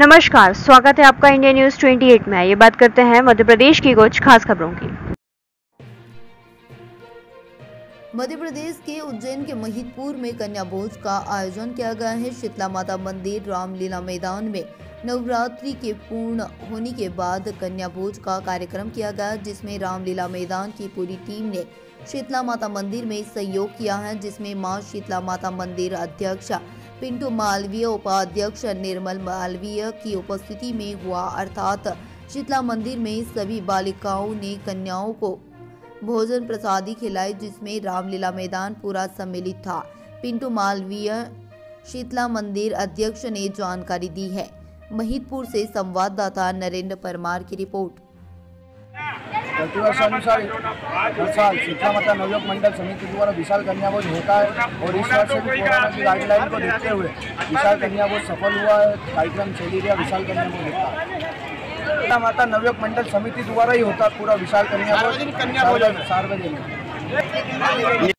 नमस्कार, स्वागत है आपका इंडिया न्यूज़ 28 में। ये बात करते हैं मध्य प्रदेश की कुछ खास खबरों की। मध्य प्रदेश के उज्जैन के महिदपुर में कन्या भोज का आयोजन किया गया है। शीतला माता मंदिर रामलीला मैदान में नवरात्रि के पूर्ण होने के बाद कन्या भोज का कार्यक्रम किया गया, जिसमें रामलीला मैदान की पूरी टीम ने शीतला माता मंदिर में सहयोग किया है, जिसमें माँ शीतला माता मंदिर अध्यक्ष पिंटू मालवीय उपाध्यक्ष, निर्मल मालवीय की उपस्थिति में हुआ, अर्थात शीतला मंदिर में सभी बालिकाओं ने कन्याओं को भोजन प्रसादी खिलाई, जिसमें रामलीला मैदान पूरा सम्मिलित था। पिंटू मालवीय शीतला मंदिर अध्यक्ष ने जानकारी दी है। महितपुर से संवाददाता नरेंद्र परमार की रिपोर्ट। प्रतिवर्षानुसार हर साल शिक्षा माता नवयोग मंडल समिति द्वारा विशाल कन्याभोज होता है और इस वर्ष भी कोरोना की गाइडलाइन को देखते हुए विशाल कन्या कन्याभोज सफल हुआ है। कार्यक्रम चली गया विशाल कन्याभोज होता है। शिक्षा माता नवयोग मंडल समिति द्वारा ही होता है पूरा विशाल कन्या भोज सार्वजनिक।